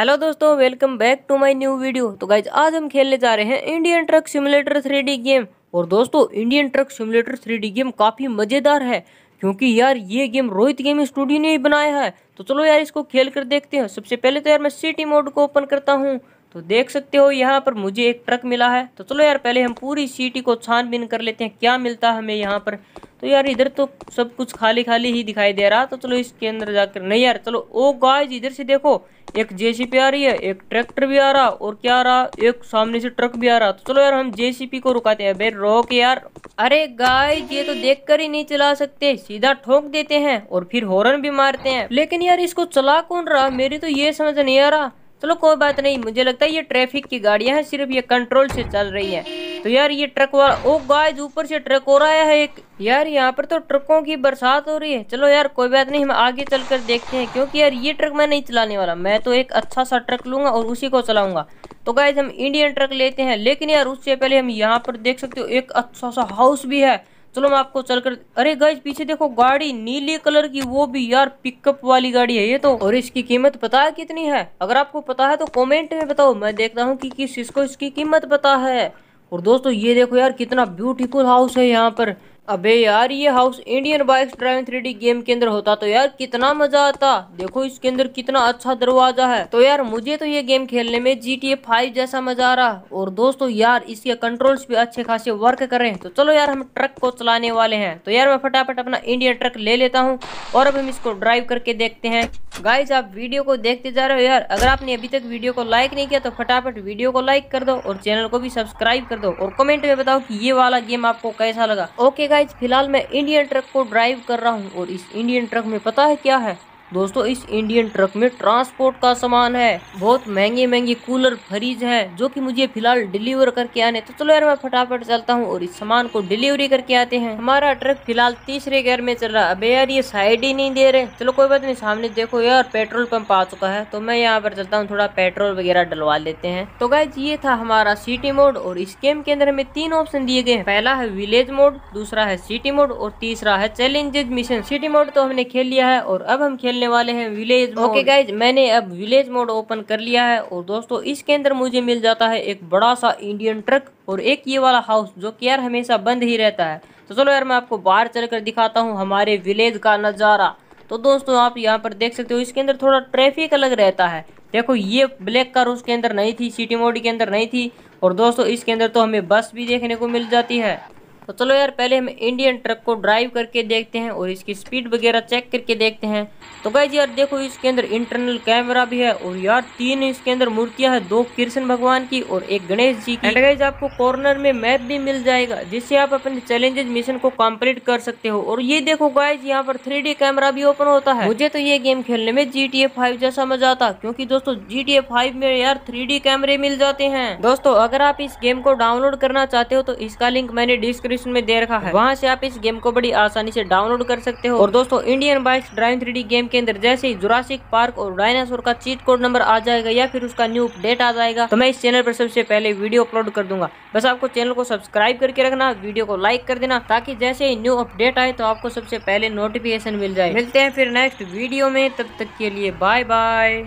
Hello दोस्तों welcome back to my new video तो guys आज हम खेलने जा रहे हैं Indian truck simulator three game और दोस्तों Indian truck simulator three game काफ़ी मज़ेदार है, क्योंकि यार ये गेम रोहित गेमिंग स्टूडियो ने ही बनाया है। तो चलो यार, इसको खेल कर देखते हैं। सबसे पहले तो यार मैं सिटी मोड को ओपन करता हूँ। तो देख सकते हो, यहाँ पर मुझे एक ट्रक मिला है। तो चलो यार, पहले हम पूरी सिटी को छानबीन कर लेते हैं। क्या मिलता है हमें यहाँ पर? तो यार इधर तो सब कुछ खाली खाली ही दिखाई दे रहा तो चलो इसके अंदर जाकर, नहीं यार, चलो, ओ गाइस इधर से देखो, एक जेसीपी आ रही है, एक ट्रैक्टर भी आ रहा, और क्या आ रहा, एक सामने से ट्रक भी आ रहा तो चलो यार हम जेसीपी को रुकाते हैं, भाई रोक यार। अरे गाइस ये तो देख कर ही नहीं चला सकते, सीधा ठोक देते हैं, और फिर हॉर्न भी मारते हैं। लेकिन यार इसको चला कौन रहा, मेरी तो ये समझ नहीं आ रहा। चलो कोई बात नहीं, मुझे लगता है ये ट्रैफ़िक की गाड़ियाँ हैं, सिर्फ़ ये कंट्रोल से चल रही है। तो यार ये ट्रक वाला ओ गाइस ऊपर से ट्रक हो रहा है एक। यार, यहाँ पर तो ट्रकों की बरसात हो रही है। चलो यार, कोई बात नहीं, हम आगे चलकर देखते हैं, क्योंकि यार ये ट्रक मैं नहीं चलाने वाला। मैं तो एक अच्छा सा ट्रक लूँगा और उसी को चलाऊँगा। तो गाइज़ हम इंडियन ट्रक लेते हैं, लेकिन यार उससे पहले हम यहाँ पर देख सकते हो, एक अच्छा सा हाउस भी है। चलो मैं आपको चलकर अरे गाइज़ पीछे देखो, गाड़ी नीली कलर की, वो भी यार पिकअप वाली गाड़ी है ये तो। और इसकी कीमत पता है कितनी है? अगर आपको पता है तो कमेंट में बताओ। मैं देखता हूँ कि किस इसको इसकी कीमत पता है। और दोस्तों ये देखो यार कितना ब्यूटीफुल हाउस है यहाँ पर। अबे यार, ये house Indian bikes driving three game के अंदर होता तो यार कितना मज़ा आता। देखो इसके अंदर कितना अच्छा दरवाज़ा है। तो यार, मुझे तो ये गेम खेलने में जी टी फाइव जैसा मज़ा आ रहा। और दोस्तों यार, इसके कंट्रोल्स भी अच्छे खासे वर्क कर। रहे हैं तो चलो यार, हम ट्रक को चलाने वाले हैं। तो यार, मैं फटाफट अपना इंडियन ट्रक ले लेता हूँ और अब हम इसको ड्राइव करके देखते हैं। गाइज़ आप वीडियो को देखते जा रहे हो यार। अगर आपने अभी तक वीडियो को लाइक नहीं किया तो फटाफट वीडियो को लाइक कर दो और चैनल को भी सब्सक्राइब कर दो। और कमेंट में बताओ कि ये वाला गेम आपको कैसा लगा। ओके गाइज़ फ़िलहाल मैं इंडियन ट्रक को ड्राइव कर रहा हूँ और इस इंडियन ट्रक में पता है क्या है? दोस्तों, इस इंडियन ट्रक में ट्रांसपोर्ट का सामान है। बहुत महँगे महँगे कूलर फ्रिज है, जो कि मुझे फ़िलहाल डिलीवर करके आने तो चलो यार, मैं फटाफट चलता हूँ और इस सामान को डिलीवरी करके आते हैं। हमारा ट्रक फ़िलहाल तीसरे गेयर में चल रहा है। अबे यार, ये साइड ही नहीं दे रहे। चलो, कोई बात नहीं, सामने देखो यार पेट्रोल पंप आ चुका है। तो मैं यहाँ पर चलता हूँ, थोड़ा पेट्रोल वगैरह डलवा लेते हैं। तो गाइज़ ये था हमारा सिटी मोड और इस गेम के अंदर हमें तीन ऑप्शन दिए गए पहला है विलेज मोड दूसरा है सिटी मोड और तीसरा है चैलेंजेज मिशन सिटी मोड तो हमने खेल लिया है और अब हम खेल खेलने वाले हैं विलेज ओके गाइज़ मैंने अब विलेज मोड ओपन कर लिया है और दोस्तों, इसके अंदर मुझे मिल जाता है एक बड़ा सा इंडियन ट्रक और एक ये वाला हाउस जो कि यार हमेशा बंद ही रहता है। तो चलो यार, मैं आपको बाहर चलकर दिखाता हूँ हमारे विलेज का नज़ारा। तो दोस्तों, आप यहाँ पर देख सकते हो, इसके अंदर थोड़ा ट्रैफ़िक अलग रहता है। देखो, ये ब्लैक कार उसके अंदर नहीं थी सिटी मोड के अंदर नहीं थी। और दोस्तों, इसके अंदर तो हमें बस भी देखने को मिल जाती है। तो चलो यार पहले हम इंडियन ट्रक को ड्राइव करके देखते हैं और इसकी स्पीड वगैरह चेक करके देखते हैं। तो गाइज़ यार देखो इसके अंदर इंटरनल कैमरा भी है और यार तीन इसके अंदर मूर्तियाँ हैं दो कृष्ण भगवान की और एक गणेश जी की। गाइज़ आपको कॉर्नर में मैप भी मिल जाएगा जिससे आप अपने चैलेंजेस मिशन को कंप्लीट कर सकते हो। और ये देखो गाइज़ यहाँ पर थ्री कैमरा भी ओपन होता है। मुझे तो ये गेम खेलने में जी टी जैसा मज़ा आता क्योंकि दोस्तों जी टी में यार थ्री कैमरे मिल जाते हैं। दोस्तों अगर आप इस गेम को डाउनलोड करना चाहते हो तो इसका लिंक मैंने डिस्क्रिप्शन में दे रखा है। वहाँ से आप इस गेम को बड़ी आसानी से डाउनलोड कर सकते हो। और दोस्तों Indian bikes drive three game के अंदर जैसे ही जुरासिक पार्क और डायनासोर का चीट कोड नंबर आ जाएगा या फिर उसका न्यू अपडेट आ जाएगा तो मैं इस चैनल पर सबसे पहले वीडियो अपलोड कर दूँगा। बस आपको चैनल को सब्सक्राइब करके रखना वीडियो को लाइक कर देना, ताकि जैसे ही न्यू अपडेट आए तो आपको सबसे पहले नोटिफिकेशन मिल जाए। मिलते हैं फिर नेक्स्ट वीडियो में, तब तक के लिए बाय बाय